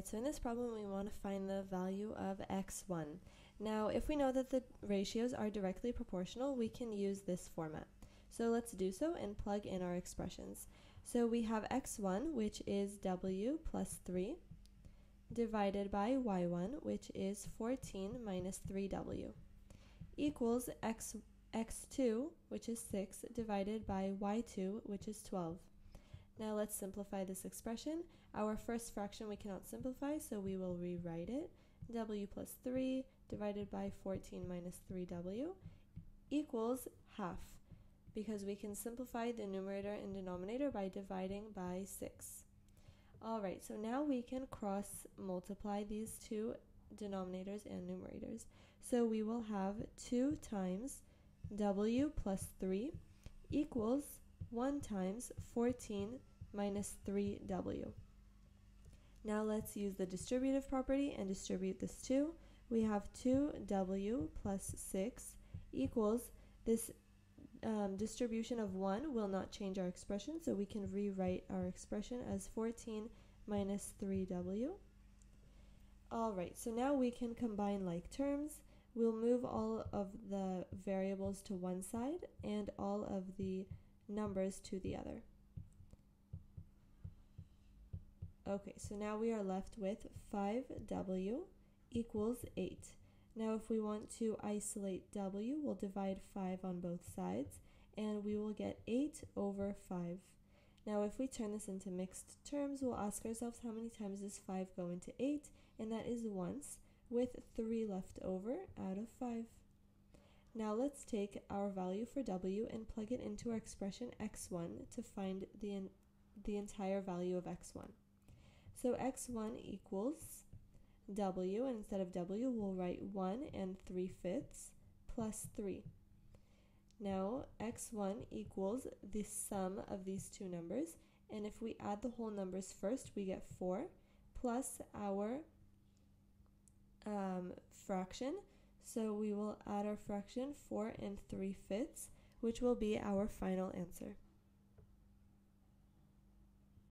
Alright, so in this problem we want to find the value of x1. Now if we know that the ratios are directly proportional, we can use this format. So let's do so and plug in our expressions. So we have x1, which is w plus 3, divided by y1, which is 14 minus 3w, equals x, x2, which is 6, divided by y2, which is 12. Now let's simplify this expression. Our first fraction we cannot simplify, so we will rewrite it. w plus 3 divided by 14 minus 3w equals half, because we can simplify the numerator and denominator by dividing by 6. Alright, so now we can cross multiply these two denominators and numerators. So we will have 2 times w plus 3 equals 1 times 14 minus 3w. Now let's use the distributive property and distribute this too. We have 2w plus 6 equals this um, distribution of 1 will not change our expression, so we can rewrite our expression as 14 minus 3w. Alright, so now we can combine like terms. We'll move all of the variables to one side and all of the numbers to the other. Okay, so now we are left with 5w equals 8. Now if we want to isolate w, we'll divide 5 on both sides, and we will get 8 over 5. Now if we turn this into mixed terms, we'll ask ourselves how many times does 5 go into 8, and that is once, with 3 left over out of 5. Now let's take our value for w and plug it into our expression x1 to find the, the entire value of x1. So x1 equals w, and instead of w, we'll write 1 and 3 fifths plus 3. Now, x1 equals the sum of these two numbers, and if we add the whole numbers first, we get 4 plus our um, fraction. So we will add our fraction 4 and 3 fifths, which will be our final answer.